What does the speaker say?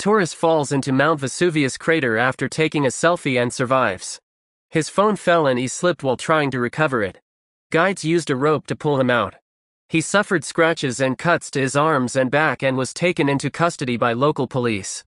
Taurus falls into Mount Vesuvius crater after taking a selfie and survives. His phone fell and he slipped while trying to recover it. Guides used a rope to pull him out. He suffered scratches and cuts to his arms and back and was taken into custody by local police.